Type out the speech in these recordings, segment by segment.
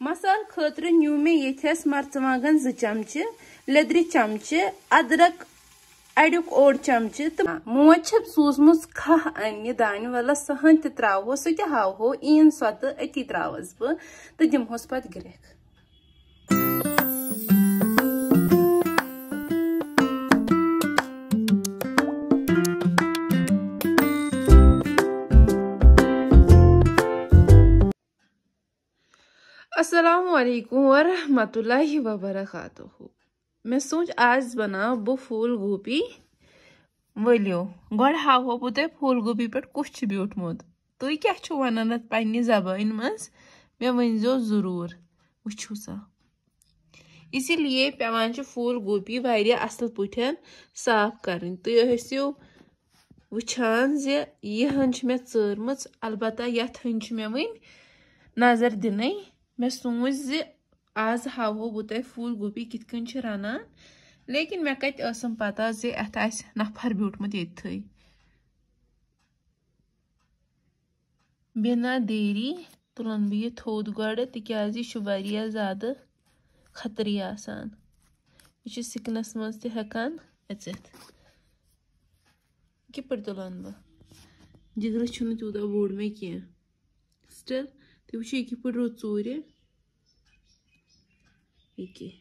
मसाल न्यू मे ये मरचवागन जो चमचे लेद्र चमचे अदरक अड़ुक ओड चमचे तो मोज सूजम खह अन्न दान वाला सहन त्रो सह हावो ईन सो तो अति त्रस बह तो दिमहोस पे असलकम वरहमतुल्लाहि वबरकातुहु। मे सोच आज बनाओ बह फूल गोभी वलियो गो हाव बह तुम फूल गोभी पे कुछ ब्यूठमुत तुम क्या वन पे जबान मज मे वनजो ज़रूर वो सा। इसीलिए पेवान फूल गोभी वारिया असल पे साफ़ कर। तुम वुचान जहन मे चर्म अलबत् यथन मे वन नज़र दिन मे सोच ज आज हावो बह तुम फूल गोभी कित रनान लेकिन मे कतम पता जे अत नफर ब्यूटमुत ये बिना देरी तुलन बह यह थोद गड़ तिज यह ज़्यादा खतरे आसान यह सिकनस मज तकान अचित किप तुलान बह जिगर तूत बोड़ मे कह स्टिल तुम वो Tevşi iki pırro tsuri. İki.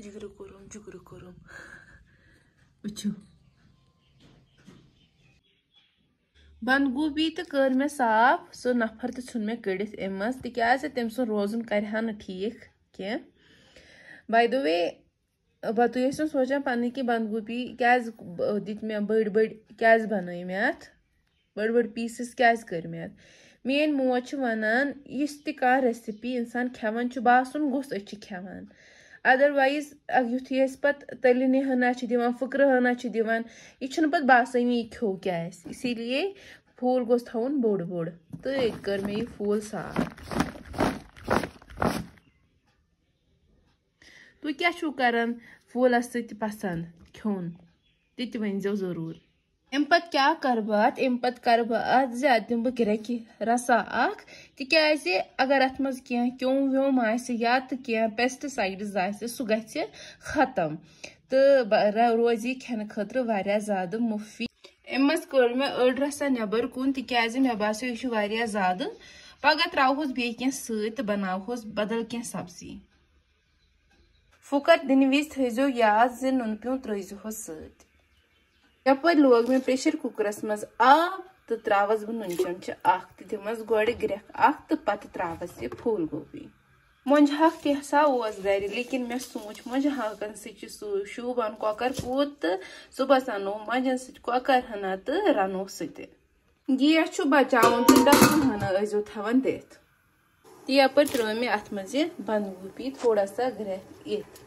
Cigri kurum, cigri kurum. बंद गोभी तो कर मे साफ़ सो नफर तुन मे कड़ित अम तिज तम सुन रोजन कर ठीक कह बाय द वे तुम सोचान पन कि बंद गोभी क्या दित मे बड़ बड़ क्या बन मे अत बड़ बड़ पीसेस क्या कर मे अत मेन मोज वनान इस तह रेसिपी इंसान खेवान बासन गोस खेवान अदरवाइज़ युथी पे तलिन हना दिवान फुकर हना दिवान यह पे बासानी यह खो क्या इसीलिए फूल गोस थवन बोड़ बोड़ तो ये कर मे फूल साफ़ तुम क्या कर फूलस ससंद खोन ति वनजो ज़रूर अम पे क्या कर बह अम पे कर बह ज़्यादा दिम बह ग्रेक रसा अख तिज अगर अत मज कह क्यों व्योम तो कह पेस्टिसाइड्स सह ग खत्म तो रोज यह खेन खतर ज़्यादा मुफी अम मज कर मे अड़ रसा नबर कुन तिज मे बासो यह ज़्यादा पगह त्रोहस बे कह सत बदल कह सब्ज़ी फुकर दिन विज थो याद नुन प्यू त्रोहोस सत यपर लोग मे प्रेशर कुकरस मज आब तो त्रावस बह नुन चमच अख गोड़ ग्रेख अख पत त्रावस ये फूल गोभी मोंज हक तसा गर लेकिन मे सोच मोंज हकन सह शूबान कौकर पूत तो सुबह अनो मजन सौकर हना तो रनो सत गेस बचावन तो डबन हना अजो थवान दिथ यपर त्रो मे अत मज बंद गोभी थोड़ा सा ग्रेख इत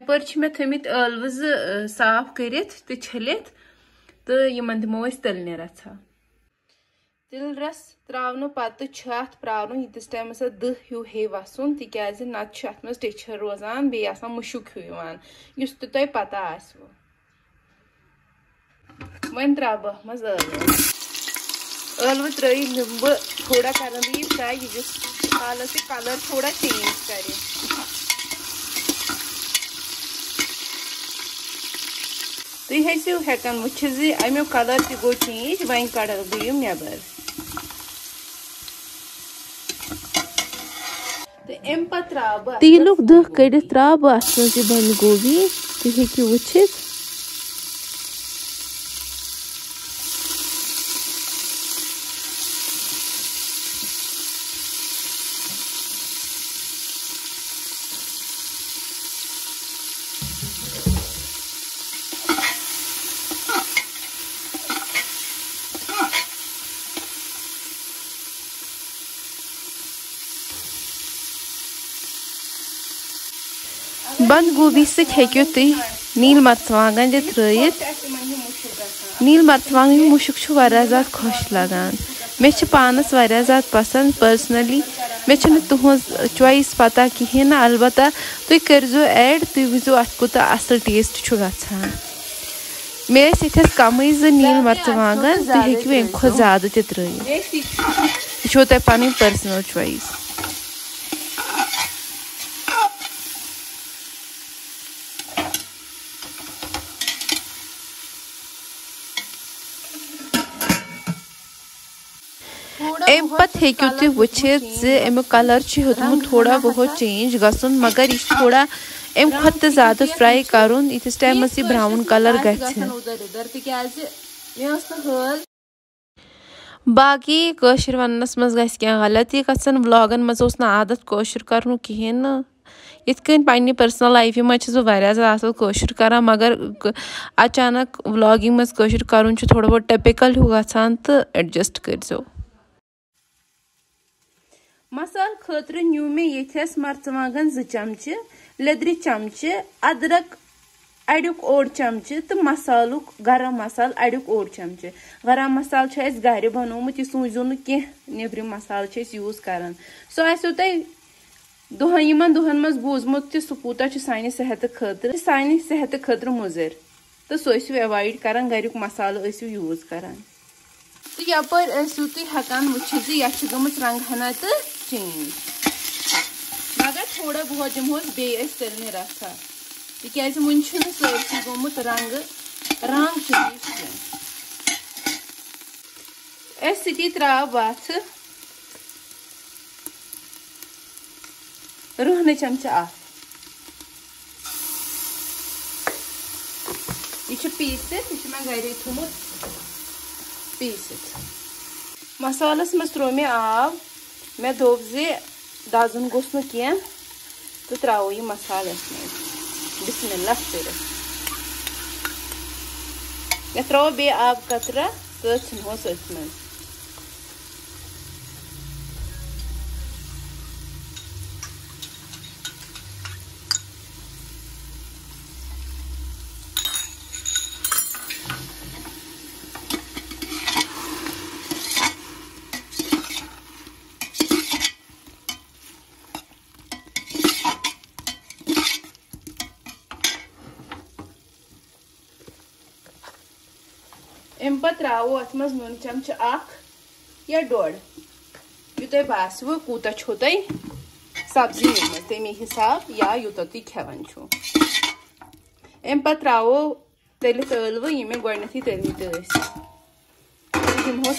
तुम हेकु वुचित कूता खुशवन फूल गोभी आसान तान थवन बह ये टाइम आब बराबर वस पर मे थमित अलव साफ़ कर तो छलित तो इन दमो तलने रथा तिल रस त्रावन पत अत प्रावन यीतिस टाइम दह हूँ हे वसन तिज नत अत मज टेचर रोजान बे मुशुक हूँ इस तुह पता आसो वन त्रा बह मज अलव अलव त्र बह थोड़ा कर फ्राई हालत कलर थोड़ा चेंज कर तुम हेसो हेकान वुचित जी अमु कलर तह गो चेंज वन कड़ बह यम नबर तिलुक दह कड़ त्रा बह अत बंद गोभी तुम हेकु वुचित बंद गोभी सो तुम नील मरचवांगन त्रित नील मरचवांग मुशुक ज़्यादा खुश लगान मे पानस ज़्यादा पसंद पर्सनली मे तुज चॉइस पता कहें ना अलबत् तुम करो एड तुम वो अत कूत असल टेस्ट ग मे कम जो नील मरचवांगन तुम हेकू अमे खुद ज़्यादा त्रित यह तुम पन पर्सनल चॉइस अम पे हेकू तुम वुचित कलर हेतुम थोड़ा बहुत चेंज ग मगर यह थोड़ा अम खुद ज़्यादा फ्राई कर यीस टाइम यह ब्राउन कलर ग बाकी कशर वनस मज गलती गल व्लॉगन मज आदत कशर कर कहें इत पे पर्सनल लाइफ मज ज़्यादा असल कशर मगर अचानक व्लॉगिंग मज कशर कर थोड़ा बहुत टिपिकल हूँ ग तो एडजस्ट कर मसाल न्यू मे ये मरचवांगन जो चमच लेद्र चमच ओड चमच तो मसाल गरम मसाल ओड चमच गरम मसाल गर बनोमुत यह सूझो कह नबरम मसाल यूज़ सो तुम दुहन दुहन मज बूजमुत सह कूता खतर मुजर तो सो एवॉइड कर गुक मसाल यूज़ तो यपर तुम गम रंग हना चेंज मगर थोड़ा बहुत दिमोस बे तलने रखा तिकाज वन सरसी गोमुत रंग रंग चीज़ सती त्रा वथ रुहन चमच। अ यह पीस यह मे गे थोमुत पीस। मसालस मज त्रो मे आब मे दोप दजन गोस कह तो त्रो यह मसाल बिस्मिल्ला कर त्रो बे आब कतरा तो छिनहोस अथ अम पे त्रो अत नुन चमच या डोड़। यू तुम बासव कूत तुम सब्ज़ी नीम तमे हिसाब या यूत तुम खेवान अम पे त्रो तलित अलव ये मे गथी तलमत दिमहोस